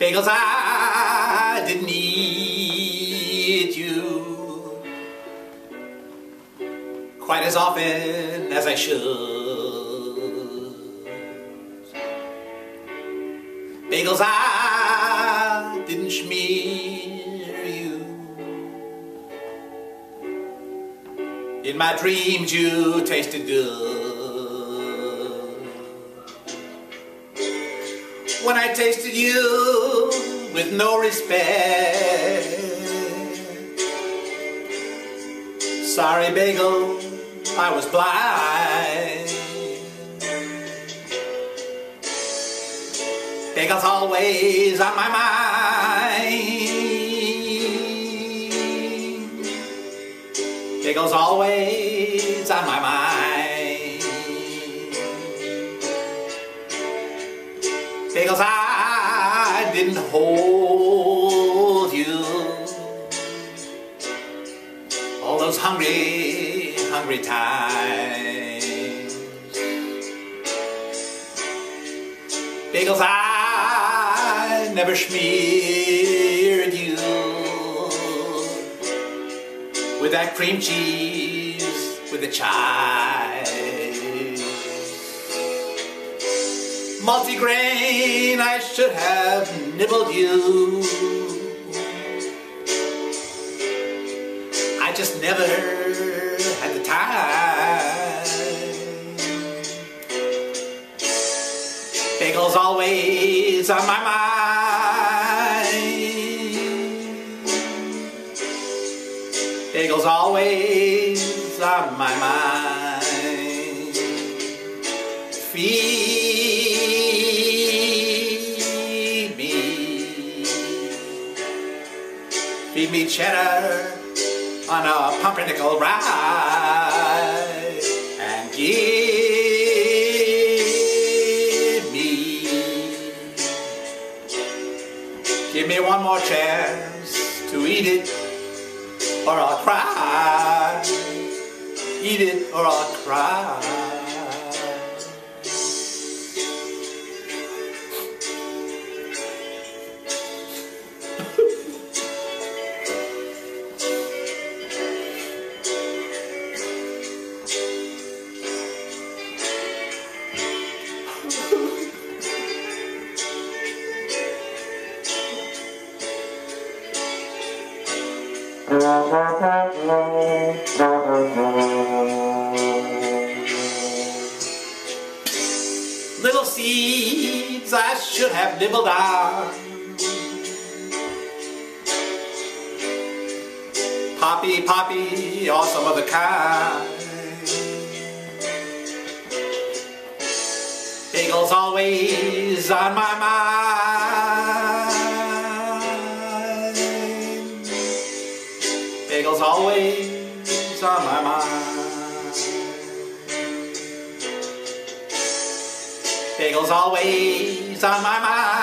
Bagels, I didn't need you quite as often as I should. Bagels, I didn't schmear you. In my dreams, you tasted good. When I tasted you with no respect. Sorry, bagel, I was blind. Bagel's always on my mind. Bagel's always on my mind. Because I didn't hold you. All those hungry, hungry times. Because I never smeared you with that cream cheese with the chive. Multigrain, I should have nibbled you. I just never had the time. Bagels always on my mind. Bagels always on my mind. Feed feed me cheddar on a pumpernickel ride, and give me, give me one more chance to eat it, or I'll cry. Eat it, or I'll cry. Little seeds I should have nibbled on. Poppy, poppy, or some other kind Bagels always on my mind Bagels always on my mind Bagels always on my mind.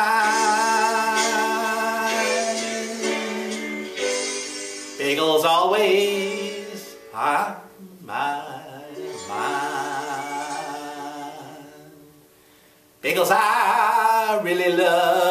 Bagels always on my mind. Bagels I really love.